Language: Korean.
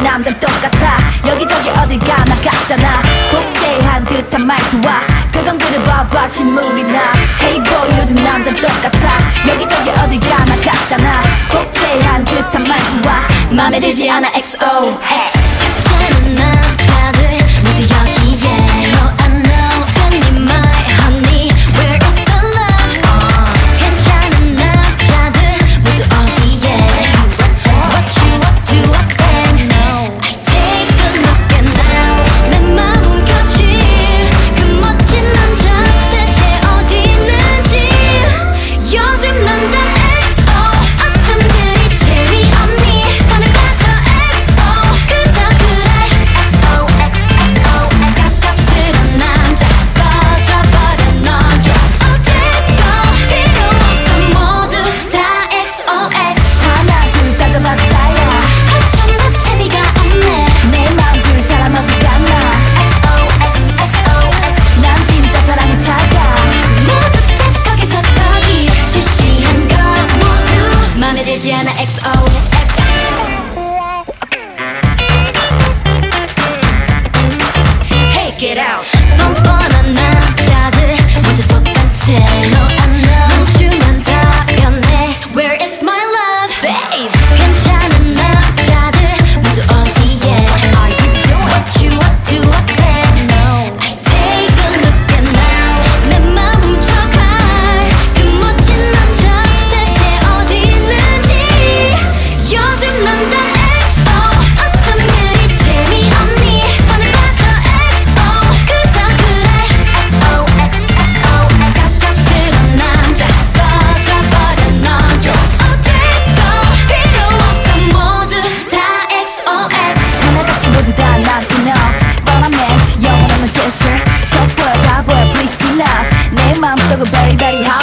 모든 남자 똑같아. 여기저기 어딜 가나 같잖아. 복제한 듯한 말투와 표정들을 봐봐 신물이 나. Hey boy 요즘 남자 똑같아. 여기저기 어딜 가나 같잖아. 복제한 듯한 말투와 맘에 들지 않아 XOX babe. so good, baby, how